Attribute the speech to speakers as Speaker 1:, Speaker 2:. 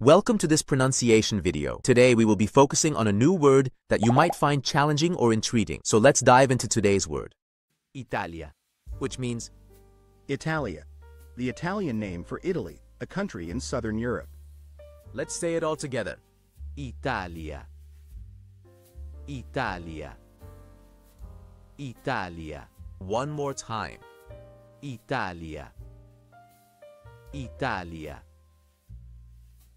Speaker 1: Welcome to this pronunciation video. Today we will be focusing on a new word that you might find challenging or intriguing. So let's dive into today's word. Italia, which means
Speaker 2: Italia, the Italian name for Italy, a country in southern Europe.
Speaker 1: Let's say it all together. Italia. Italia. Italia. One more time. Italia. Italia.